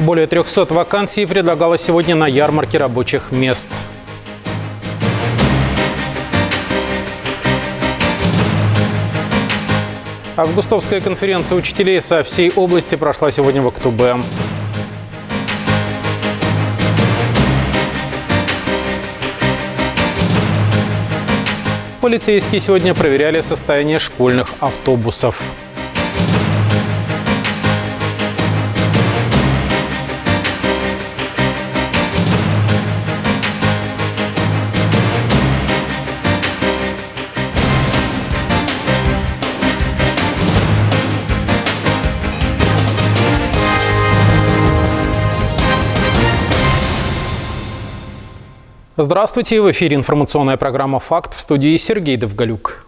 Более 300 вакансий предлагалось сегодня на ярмарке рабочих мест. Августовская конференция учителей со всей области прошла сегодня в Актубе. Полицейские сегодня проверяли состояние школьных автобусов. Здравствуйте! В эфире информационная программа «Факт» в студии Сергей Довголюк.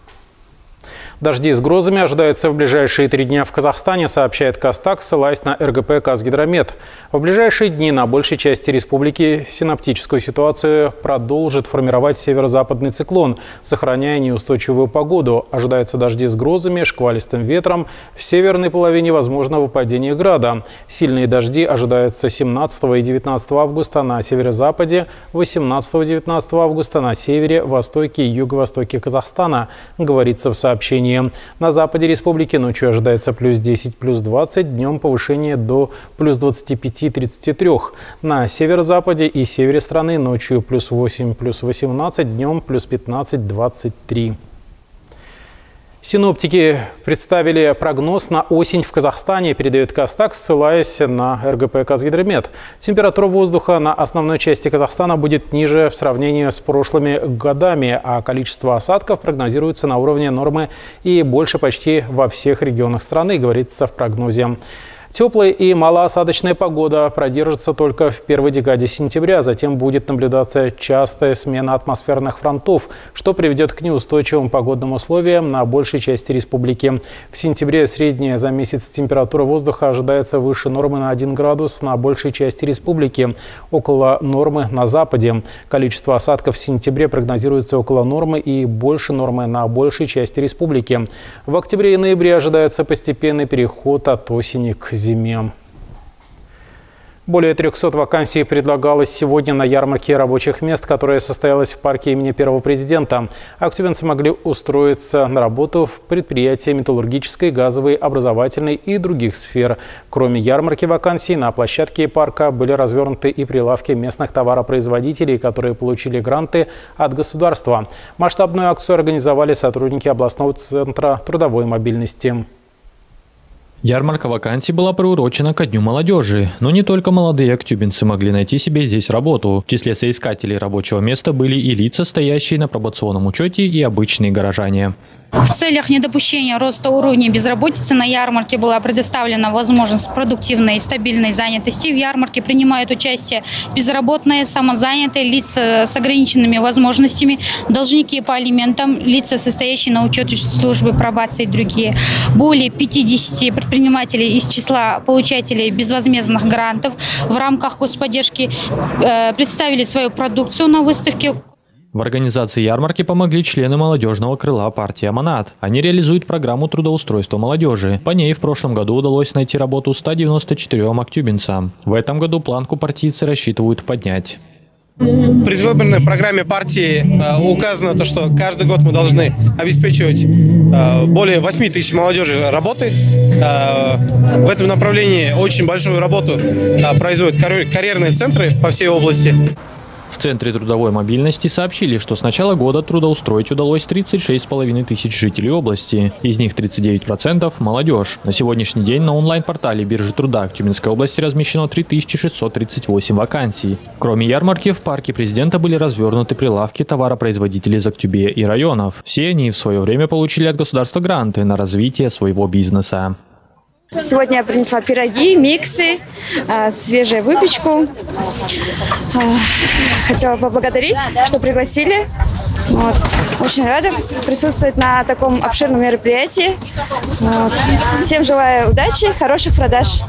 Дожди с грозами ожидаются в ближайшие три дня в Казахстане, сообщает Кастак, ссылаясь на РГП «Казгидромет». В ближайшие дни на большей части республики синаптическую ситуацию продолжит формировать северо-западный циклон, сохраняя неустойчивую погоду. Ожидаются дожди с грозами, шквалистым ветром. В северной половине возможно выпадение града. Сильные дожди ожидаются 17 и 19 августа на северо-западе, 18-19 августа на севере, востоке и юго-востоке Казахстана, говорится в сообщении повышение. На западе республики ночью ожидается плюс 10, плюс 20, днем повышение до плюс 25-33. На северо-западе и севере страны ночью плюс 8, плюс 18, днем плюс 15-23. Синоптики представили прогноз на осень в Казахстане, передает Кастак, ссылаясь на РГП «Казгидромет». Температура воздуха на основной части Казахстана будет ниже в сравнении с прошлыми годами, а количество осадков прогнозируется на уровне нормы и больше почти во всех регионах страны, говорится в прогнозе. Теплая и малоосадочная погода продержится только в первой декаде сентября. Затем будет наблюдаться частая смена атмосферных фронтов, что приведет к неустойчивым погодным условиям на большей части республики. В сентябре средняя за месяц температура воздуха ожидается выше нормы на 1 градус на большей части республики, около нормы на западе. Количество осадков в сентябре прогнозируется около нормы и больше нормы на большей части республики. В октябре и ноябре ожидается постепенный переход от осени к зиме. Более 300 вакансий предлагалось сегодня на ярмарке рабочих мест, которая состоялась в парке имени первого президента. Активенцы могли устроиться на работу в предприятия металлургической, газовой, образовательной и других сфер. Кроме ярмарки вакансий, на площадке парка были развернуты и прилавки местных товаропроизводителей, которые получили гранты от государства. Масштабную акцию организовали сотрудники областного центра трудовой мобильности. Ярмарка вакансий была приурочена ко Дню молодежи, но не только молодые актюбинцы могли найти себе здесь работу. В числе соискателей рабочего места были и лица, стоящие на пробационном учете, и обычные горожане. В целях недопущения роста уровня безработицы на ярмарке была предоставлена возможность продуктивной и стабильной занятости. В ярмарке принимают участие безработные, самозанятые, лица с ограниченными возможностями, должники по алиментам, лица, состоящие на учете службы пробации и другие. Более 50 предпринимателей из числа получателей безвозмездных грантов в рамках господдержки э, представили свою продукцию на выставке. В организации ярмарки помогли члены молодежного крыла партии «Аманат». Они реализуют программу трудоустройства молодежи. По ней в прошлом году удалось найти работу 194 актюбинцам. В этом году планку партийцы рассчитывают поднять. В предвыборной программе партии э, указано то, что каждый год мы должны обеспечивать э, более 8 тысяч молодежи работы. Э, в этом направлении очень большую работу производят карьерные центры по всей области. В Центре трудовой мобильности сообщили, что с начала года трудоустроить удалось 36,5 тысяч жителей области. Из них 39% – молодежь. На сегодняшний день на онлайн-портале биржи труда Тюменской области размещено 3638 вакансий. Кроме ярмарки, в парке президента были развернуты прилавки товаропроизводителей из Актюбе и районов. Все они в свое время получили от государства гранты на развитие своего бизнеса. Сегодня я принесла пироги, миксы, а, свежую выпечку. А, хотела поблагодарить, что пригласили. Вот. Очень рада присутствовать на таком обширном мероприятии. Вот. Всем желаю удачи, хороших продаж.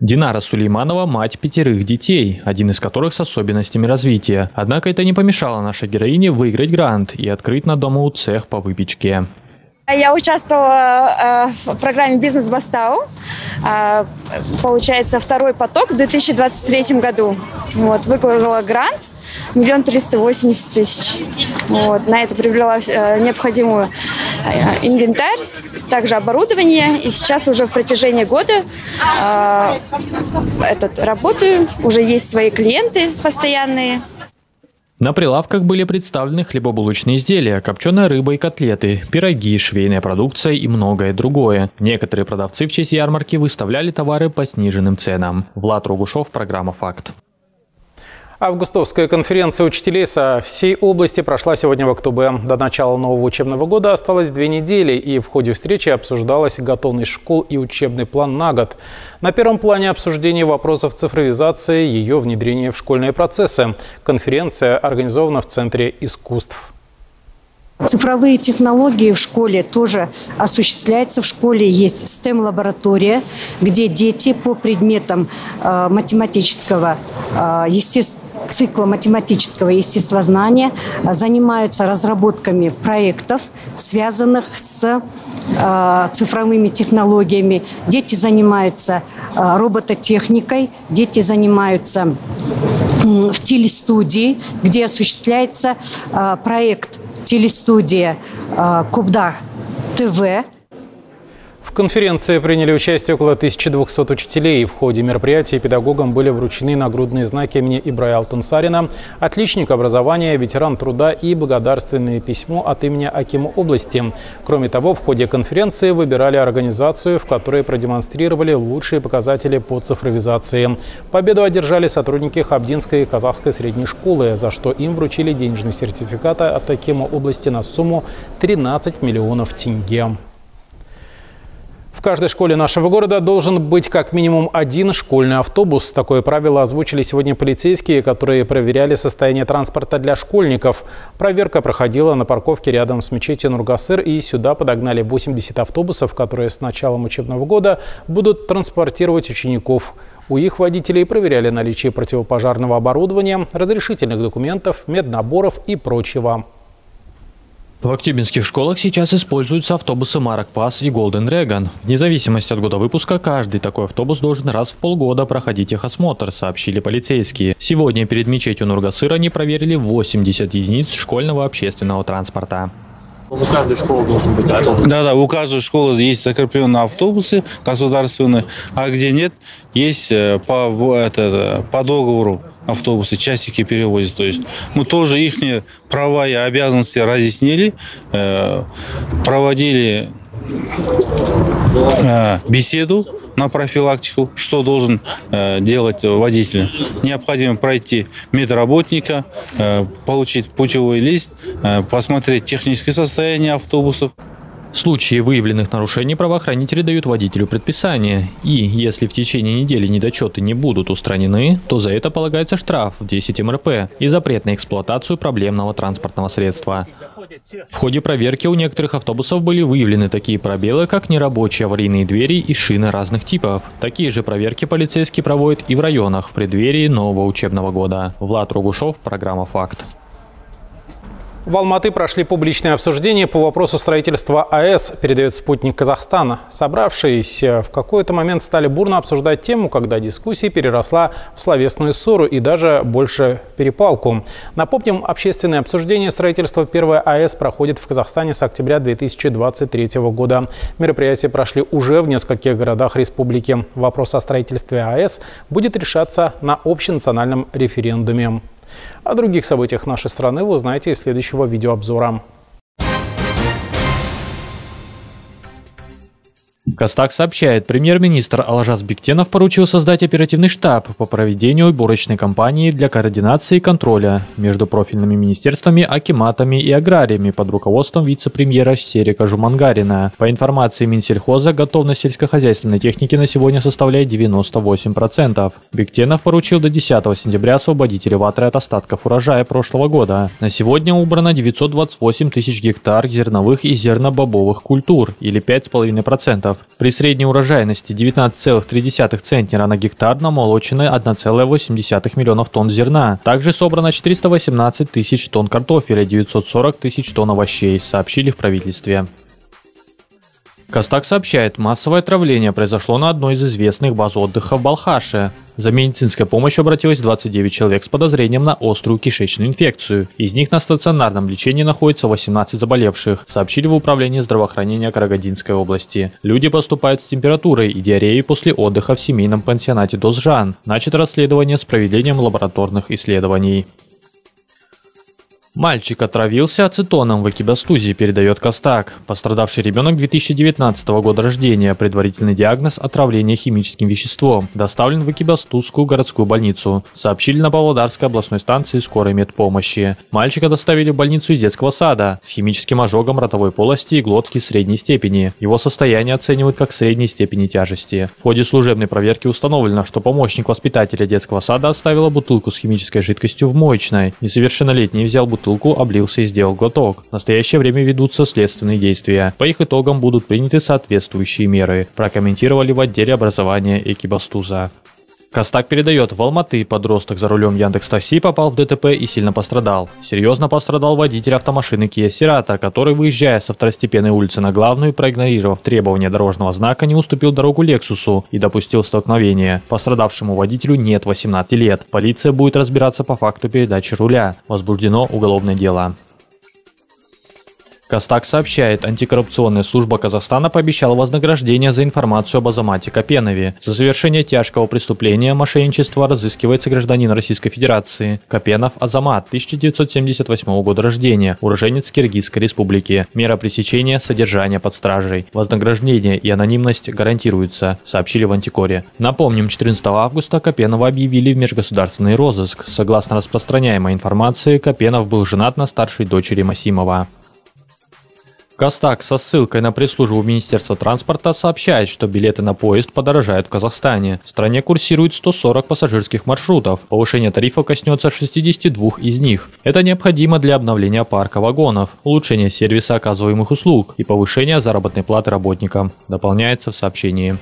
Динара Сулейманова – мать пятерых детей, один из которых с особенностями развития. Однако это не помешало нашей героине выиграть грант и открыть на дому цех по выпечке. Я участвовала в программе «Бизнес Бастау». Получается, второй поток в 2023 году. Вот, выиграла грант миллион триста восемьдесят тысяч. Вот. На это приобрела э, необходимую э, инвентарь, также оборудование. И сейчас уже в протяжении года э, этот, работаю. Уже есть свои клиенты постоянные. На прилавках были представлены хлебобулочные изделия, копченая рыба и котлеты, пироги, швейная продукция и многое другое. Некоторые продавцы в честь ярмарки выставляли товары по сниженным ценам. Влад Ругушев, программа «Факт». Августовская конференция учителей со всей области прошла сегодня в Актобе. До начала нового учебного года осталось две недели, и в ходе встречи обсуждалась готовность школ и учебный план на год. На первом плане обсуждение вопросов цифровизации, ее внедрения в школьные процессы. Конференция организована в Центре искусств. Цифровые технологии в школе тоже осуществляются. В школе есть STEM-лаборатория, где дети по предметам э, математического, э, естественного цикла математического естествознания занимаются разработками проектов, связанных с э, цифровыми технологиями. Дети занимаются э, робототехникой, дети занимаются в телестудии, где осуществляется э, проект телестудия Кубда ТВ. В конференции приняли участие около 1200 учителей. В ходе мероприятия педагогам были вручены нагрудные знаки имени Ибрая Алтансарина, отличник образования, ветеран труда и благодарственное письмо от имени Акима области. Кроме того, в ходе конференции выбирали организацию, в которой продемонстрировали лучшие показатели по цифровизации. Победу одержали сотрудники Хабдинской и Казахской средней школы, за что им вручили денежный сертификат от Акима области на сумму 13 миллионов тенге. В каждой школе нашего города должен быть как минимум один школьный автобус. Такое правило озвучили сегодня полицейские, которые проверяли состояние транспорта для школьников. Проверка проходила на парковке рядом с мечетью Нургасыр, и сюда подогнали 80 автобусов, которые с началом учебного года будут транспортировать учеников. У их водителей проверяли наличие противопожарного оборудования, разрешительных документов, меднаборов и прочего. В актюбинских школах сейчас используются автобусы Марок Пас и Golden Dragon. Вне зависимости от года выпуска, каждый такой автобус должен раз в полгода проходить техосмотр, сообщили полицейские. Сегодня перед мечетью Нургасыра они проверили 80 единиц школьного общественного транспорта. У каждой школы должен быть автобус. Да, да, у каждой школы есть закрепленные автобусы государственные, а где нет, есть э, по, это, по договору автобусы, часики перевозят. То есть мы тоже их права и обязанности разъяснили, э, проводили э, беседу на профилактику, что должен э, делать водитель. Необходимо пройти медработника, получить путевой лист, посмотреть техническое состояние автобусов. В случае выявленных нарушений правоохранители дают водителю предписание. И если в течение недели недочеты не будут устранены, то за это полагается штраф в 10 МРП и запрет на эксплуатацию проблемного транспортного средства. В ходе проверки у некоторых автобусов были выявлены такие пробелы, как нерабочие аварийные двери и шины разных типов. Такие же проверки полицейские проводят и в районах в преддверии нового учебного года. Влад Ругушев, программа «Факт». В Алматы прошли публичные обсуждения по вопросу строительства АЭС, передает спутник Казахстана. Собравшиеся в какой-то момент стали бурно обсуждать тему, когда дискуссия переросла в словесную ссору и даже больше перепалку. Напомним, общественное обсуждение строительства первой АЭС проходит в Казахстане с октября 2023 года. Мероприятия прошли уже в нескольких городах республики. Вопрос о строительстве АЭС будет решаться на общенациональном референдуме. О других событиях нашей страны вы узнаете из следующего видеообзора. Костак сообщает, премьер-министр Алажас Бектенов поручил создать оперативный штаб по проведению уборочной кампании для координации и контроля между профильными министерствами, акиматами и аграриями под руководством вице-премьера Серика Жумангарина. По информации Минсельхоза, готовность сельскохозяйственной техники на сегодня составляет 98%. Бектенов поручил до 10 сентября освободить элеваторы от остатков урожая прошлого года. На сегодня убрано 928 тысяч гектар зерновых и зернобобовых культур, или 5,5%. При средней урожайности 19,3 центнера на гектар намолочены 1,8 миллионов тонн зерна. Также собрано 418 тысяч тонн картофеля, 940 тысяч тонн овощей, сообщили в правительстве. Костак сообщает, массовое отравление произошло на одной из известных баз отдыха в Балхаше. За медицинской помощью обратилось 29 человек с подозрением на острую кишечную инфекцию. Из них на стационарном лечении находится 18 заболевших, сообщили в Управлении здравоохранения Карагандинской области. Люди поступают с температурой и диареей после отдыха в семейном пансионате Дозжан. Начато расследование с проведением лабораторных исследований. Мальчик отравился ацетоном в экибастузе, передает Костак. Пострадавший ребенок 2019 года рождения. Предварительный диагноз – отравление химическим веществом. Доставлен в экибастузскую городскую больницу. Сообщили на Павлодарской областной станции скорой медпомощи. Мальчика доставили в больницу из детского сада с химическим ожогом ротовой полости и глотки средней степени. Его состояние оценивают как средней степени тяжести. В ходе служебной проверки установлено, что помощник воспитателя детского сада оставила бутылку с химической жидкостью в моечной. Несовершеннолетний взял бутылку бутылку, облился и сделал глоток. В настоящее время ведутся следственные действия. По их итогам будут приняты соответствующие меры, прокомментировали в отделе образования Экибастуза. Костак передает, в Алматы подросток за рулем Яндекс Такси попал в ДТП и сильно пострадал. Серьезно пострадал водитель автомашины Kia Cerato, который, выезжая со второстепенной улицы на главную, проигнорировав требования дорожного знака, не уступил дорогу Лексусу и допустил столкновение. Пострадавшему водителю нет 18 лет. Полиция будет разбираться по факту передачи руля. Возбуждено уголовное дело. Костак сообщает, антикоррупционная служба Казахстана пообещала вознаграждение за информацию об Азамате Капенове. За совершение тяжкого преступления мошенничества разыскивается гражданин Российской Федерации. Капенов Азамат, 1978 года рождения, уроженец Киргизской республики. Мера пресечения – содержание под стражей. Вознаграждение и анонимность гарантируются, сообщили в Антикоре. Напомним, 14 августа Капенова объявили в межгосударственный розыск. Согласно распространяемой информации, Капенов был женат на старшей дочери Масимова. Костак со ссылкой на пресс-службу Министерства транспорта сообщает, что билеты на поезд подорожают в Казахстане. В стране курсирует 140 пассажирских маршрутов. Повышение тарифа коснется 62 из них. Это необходимо для обновления парка вагонов, улучшения сервиса оказываемых услуг и повышения заработной платы работникам, дополняется в сообщении.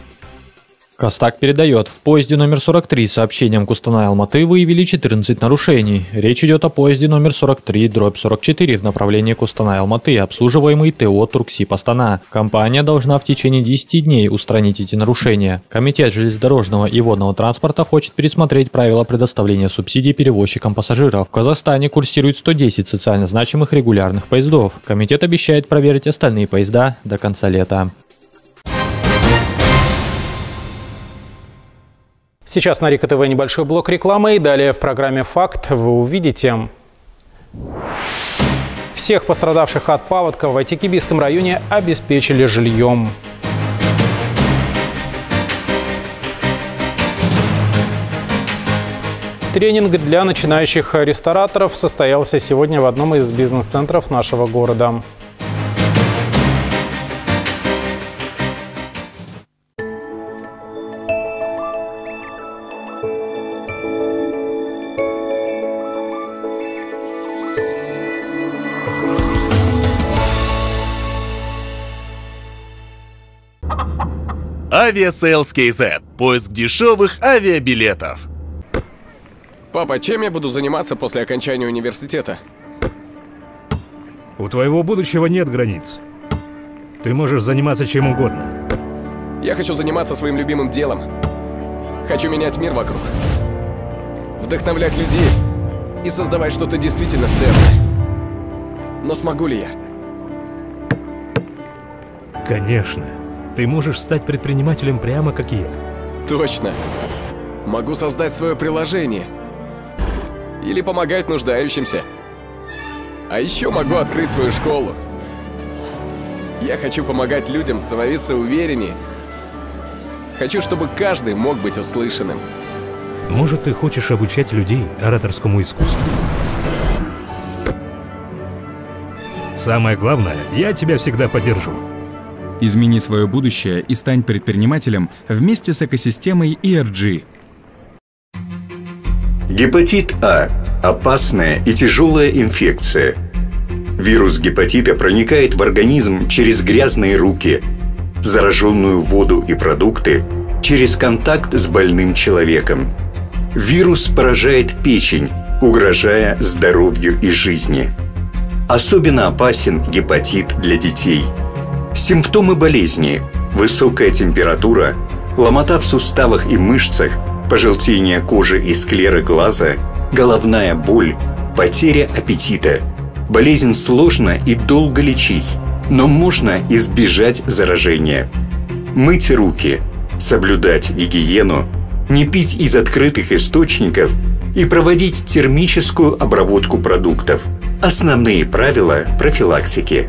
Костак передает, в поезде номер 43 с сообщением Кустанай-Алматы выявили 14 нарушений. Речь идет о поезде номер 43 дробь 44 в направлении Кустанай-Алматы, обслуживаемый ТО Турксип Астана. Компания должна в течение 10 дней устранить эти нарушения. Комитет железнодорожного и водного транспорта хочет пересмотреть правила предоставления субсидий перевозчикам пассажиров. В Казахстане курсирует 110 социально значимых регулярных поездов. Комитет обещает проверить остальные поезда до конца лета. Сейчас на Рика ТВ небольшой блок рекламы и далее в программе «Факт» вы увидите. Всех пострадавших от паводка в Айтикибийском районе обеспечили жильем. Тренинг для начинающих рестораторов состоялся сегодня в одном из бизнес-центров нашего города. Aviasales KZ. Поиск дешевых авиабилетов. Папа, чем я буду заниматься после окончания университета? У твоего будущего нет границ. Ты можешь заниматься чем угодно. Я хочу заниматься своим любимым делом. Хочу менять мир вокруг. Вдохновлять людей и создавать что-то действительно ценное. Но смогу ли я? Конечно. Ты можешь стать предпринимателем прямо как я. Точно. Могу создать свое приложение. Или помогать нуждающимся. А еще могу открыть свою школу. Я хочу помогать людям становиться увереннее. Хочу, чтобы каждый мог быть услышанным. Может, ты хочешь обучать людей ораторскому искусству? Самое главное, я тебя всегда поддержу. Измени свое будущее и стань предпринимателем вместе с экосистемой ERG. Гепатит А – опасная и тяжелая инфекция. Вирус гепатита проникает в организм через грязные руки, зараженную воду и продукты, через контакт с больным человеком. Вирус поражает печень, угрожая здоровью и жизни. Особенно опасен гепатит для детей – Симптомы болезни – высокая температура, ломота в суставах и мышцах, пожелтение кожи и склеры глаза, головная боль, потеря аппетита. Болезнь сложно и долго лечить, но можно избежать заражения. Мыть руки, соблюдать гигиену, не пить из открытых источников и проводить термическую обработку продуктов. Основные правила профилактики.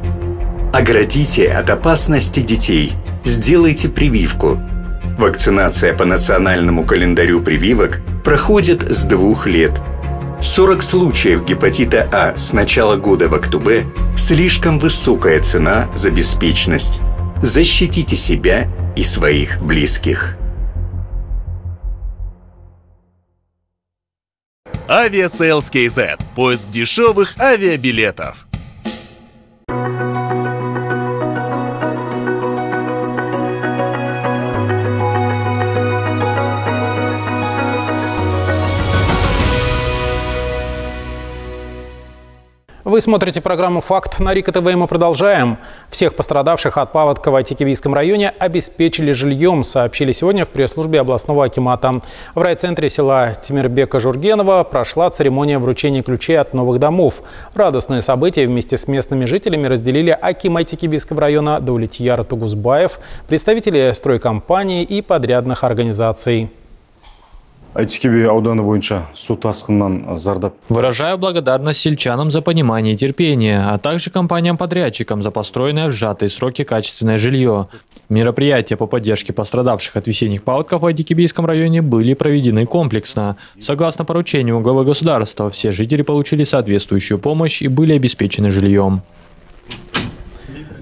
Оградите от опасности детей. Сделайте прививку. Вакцинация по национальному календарю прививок проходит с двух лет. 40 случаев гепатита А с начала года в октябре – слишком высокая цена за беспечность. Защитите себя и своих близких. Aviasales KZ. Поиск дешевых авиабилетов. Вы смотрите программу «Факт» на Рика ТВ, и мы продолжаем. Всех пострадавших от паводка в Айтикивийском районе обеспечили жильем, сообщили сегодня в пресс-службе областного акимата. В райцентре села Тимирбека-Жургенова прошла церемония вручения ключей от новых домов. Радостное событие вместе с местными жителями разделили аким Айтикивийского района Даулетьяр Тугузбаев, представители стройкомпании и подрядных организаций. Айтикебе ауданы бойынша су тасқынынан зардап Выражаю благодарность сельчанам за понимание и терпение, а также компаниям-подрядчикам за построенное в сжатые сроки качественное жилье. Мероприятия по поддержке пострадавших от весенних паводков в Айдикибийском районе были проведены комплексно. Согласно поручению главы государства, все жители получили соответствующую помощь и были обеспечены жильем.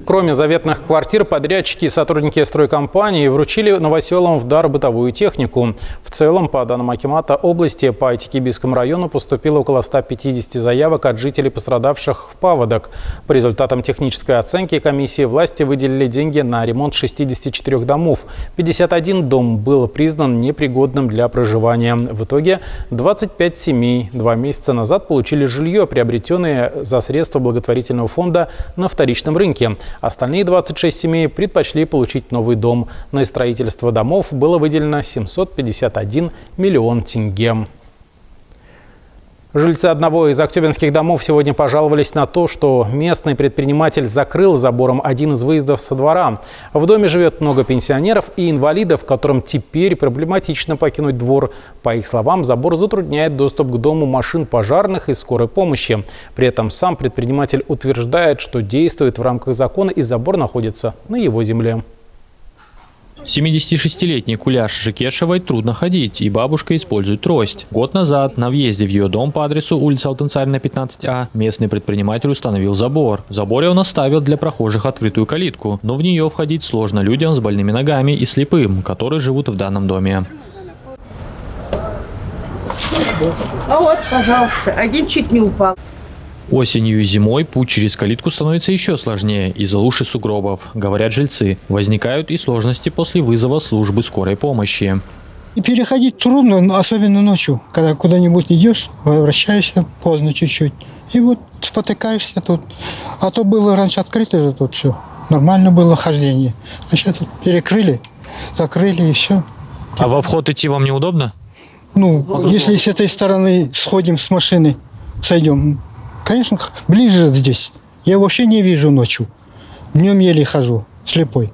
Кроме заветных квартир, подрядчики и сотрудники стройкомпании вручили новоселам в дар бытовую технику. В целом, по данным Акимата области, по Айтикибийскому району поступило около 150 заявок от жителей, пострадавших в паводок. По результатам технической оценки комиссии власти выделили деньги на ремонт 64 домов. 51 дом был признан непригодным для проживания. В итоге 25 семей два месяца назад получили жилье, приобретенное за средства благотворительного фонда на вторичном рынке. Остальные 26 семей предпочли получить новый дом. На строительство домов было выделено 751 миллион тенге. Жильцы одного из октябрьских домов сегодня пожаловались на то, что местный предприниматель закрыл забором один из выездов со двора. В доме живет много пенсионеров и инвалидов, которым теперь проблематично покинуть двор. По их словам, забор затрудняет доступ к дому машин пожарных и скорой помощи. При этом сам предприниматель утверждает, что действует в рамках закона и забор находится на его земле. 76-летний куляш Жикешевой трудно ходить, и бабушка использует трость. Год назад на въезде в ее дом по адресу улица Алтенцарина, 15А местный предприниматель установил забор. В заборе он оставил для прохожих открытую калитку, но в нее входить сложно людям с больными ногами и слепым, которые живут в данном доме. А вот, пожалуйста, один чуть не упал. Осенью и зимой путь через калитку становится еще сложнее из-за луж и сугробов, говорят жильцы. Возникают и сложности после вызова службы скорой помощи. И переходить трудно, особенно ночью, когда куда-нибудь идешь, возвращаешься поздно чуть-чуть. И вот спотыкаешься тут. А то было раньше открыто же тут все. Нормально было хождение. А сейчас тут перекрыли, закрыли и все. А в обход идти вам неудобно? Ну, если с этой стороны сходим с машины, сойдем, конечно, ближе здесь. Я вообще не вижу ночью. Днем еле хожу, слепой.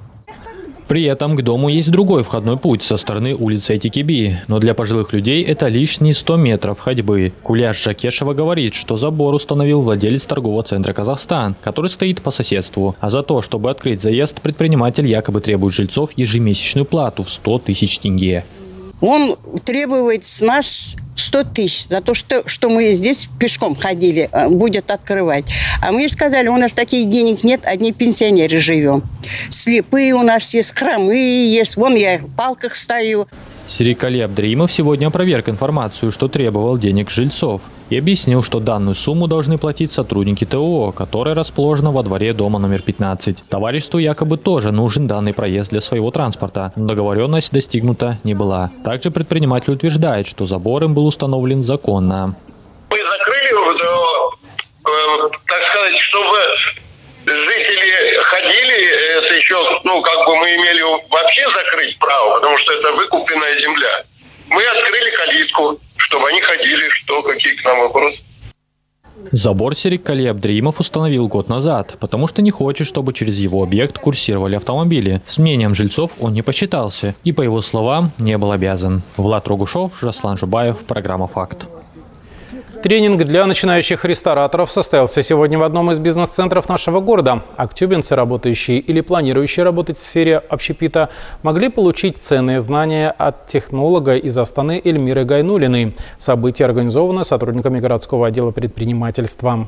При этом к дому есть другой входной путь со стороны улицы Этикиби, но для пожилых людей это лишние 100 метров ходьбы. Куляш Жакешева говорит, что забор установил владелец торгового центра «Казахстан», который стоит по соседству. А за то, чтобы открыть заезд, предприниматель якобы требует жильцов ежемесячную плату в 100 тысяч тенге. Он требует с нас 100 тысяч за то, что, что мы здесь пешком ходили, э, будет открывать. А мы сказали, у нас таких денег нет, одни пенсионеры живем. Слепые у нас есть, хромые есть, вон я в палках стою. Сирикали Абдраимов сегодня опроверг информацию, что требовал денег жильцов, и объяснил, что данную сумму должны платить сотрудники ТО, которая расположена во дворе дома номер 15. Товариществу якобы тоже нужен данный проезд для своего транспорта, но договоренность достигнута не была. Также предприниматель утверждает, что забор им был установлен законно. Мы закрыли его, э, так сказать, чтобы жители ходили, это еще, ну, как бы мы имели вообще закрыть право, потому что это выкупленная земля. Мы открыли калитку, чтобы они ходили, что, какие к нам вопросы. Забор Серик Кали Абдримов установил год назад, потому что не хочет, чтобы через его объект курсировали автомобили. С мнением жильцов он не посчитался и, по его словам, не был обязан. Влад Рогушев, Жаслан Жубаев, программа «Факт». Тренинг для начинающих рестораторов состоялся сегодня в одном из бизнес-центров нашего города. Актюбинцы, работающие или планирующие работать в сфере общепита, могли получить ценные знания от технолога из Астаны Эльмиры Гайнулиной. Событие организовано сотрудниками городского отдела предпринимательства.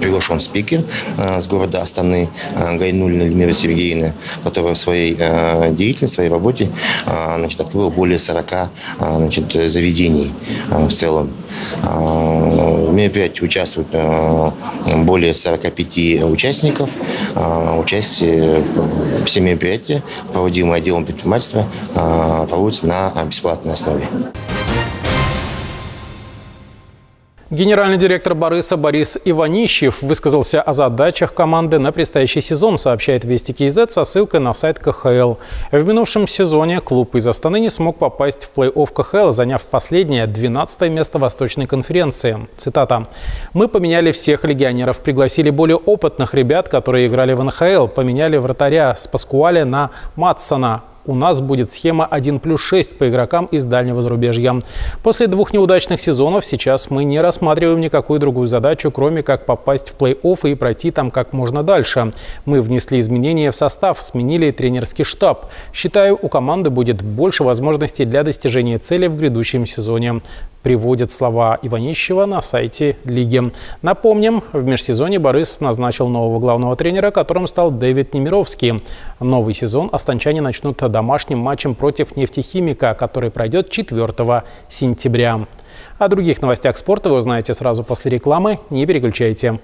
Приглашен спикер э, с города Астаны э, Гайнулина Эльмира Сергеевна, которая в своей э, деятельности, в своей работе значит, открыла более 40 значит, заведений в целом. В мероприятии участвуют более 45 участников. Участие все мероприятия, проводимые отделом предпринимательства, проводятся на бесплатной основе. Генеральный директор Бориса Борис Иванищев высказался о задачах команды на предстоящий сезон, сообщает Вести КИЗ со ссылкой на сайт КХЛ. В минувшем сезоне клуб из Астаны не смог попасть в плей-офф КХЛ, заняв последнее, 12 место Восточной конференции. Цитата. «Мы поменяли всех легионеров, пригласили более опытных ребят, которые играли в НХЛ, поменяли вратаря с Паскуаля на Матсона у нас будет схема 1 плюс 6 по игрокам из дальнего зарубежья. После двух неудачных сезонов сейчас мы не рассматриваем никакую другую задачу, кроме как попасть в плей-офф и пройти там как можно дальше. Мы внесли изменения в состав, сменили тренерский штаб. Считаю, у команды будет больше возможностей для достижения цели в грядущем сезоне приводят слова Иванищева на сайте лиги. Напомним, в межсезоне Борис назначил нового главного тренера, которым стал Дэвид Немировский. Новый сезон останчане начнут домашним матчем против нефтехимика, который пройдет 4 сентября. О других новостях спорта вы узнаете сразу после рекламы. Не переключайте.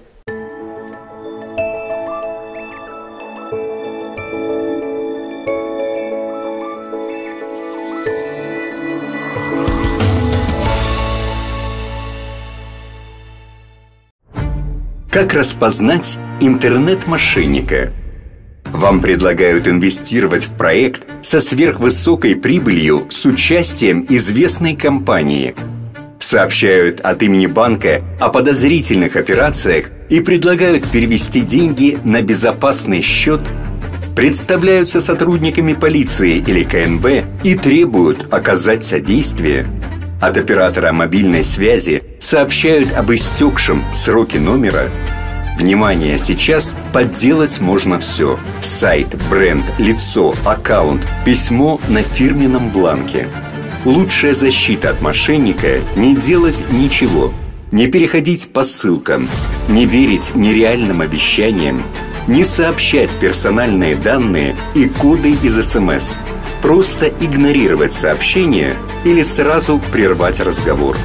Как распознать интернет-мошенника? Вам предлагают инвестировать в проект со сверхвысокой прибылью с участием известной компании. Сообщают от имени банка о подозрительных операциях и предлагают перевести деньги на безопасный счет представляются сотрудниками полиции или КНБ и требуют оказать содействие – от оператора мобильной связи сообщают об истекшем сроке номера. Внимание, сейчас подделать можно все. Сайт, бренд, лицо, аккаунт, письмо на фирменном бланке. Лучшая защита от мошенника – не делать ничего. Не переходить по ссылкам, не верить нереальным обещаниям, не сообщать персональные данные и коды из СМС – просто игнорировать сообщение или сразу прервать разговор.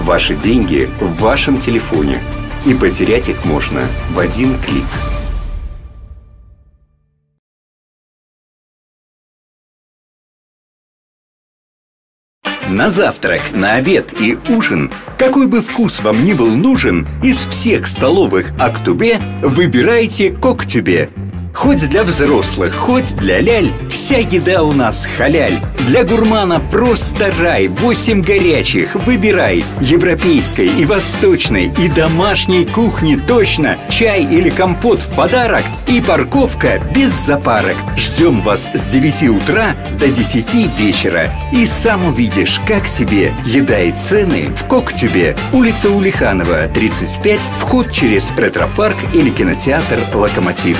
Ваши деньги в вашем телефоне, и потерять их можно в один клик. На завтрак, на обед и ужин, какой бы вкус вам ни был нужен, из всех столовых Актубе выбирайте Коктюбе – Хоть для взрослых, хоть для ляль, вся еда у нас халяль. Для гурмана просто рай, восемь горячих, выбирай. Европейской и восточной, и домашней кухни точно. Чай или компот в подарок, и парковка без запарок. Ждем вас с 9 утра до 10 вечера. И сам увидишь, как тебе еда и цены в Коктюбе. Улица Улиханова, 35, вход через ретропарк или кинотеатр «Локомотив».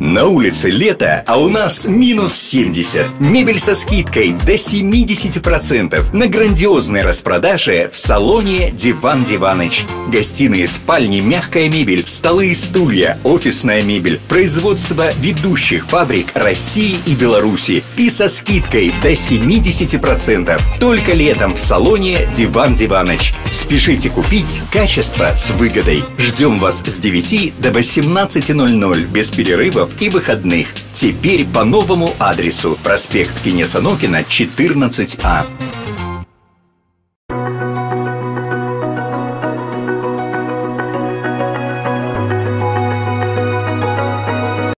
На улице лето, а у нас минус 70. Мебель со скидкой до 70% на грандиозной распродаже в салоне «Диван Диваныч». Гостиные, спальни, мягкая мебель, столы и стулья, офисная мебель, производство ведущих фабрик России и Беларуси. И со скидкой до 70%. Только летом в салоне «Диван Диваныч». Спешите купить качество с выгодой. Ждем вас с 9 до 18.00 без перерывов и выходных. Теперь по новому адресу. Проспект Кенеса Нокина, 14А.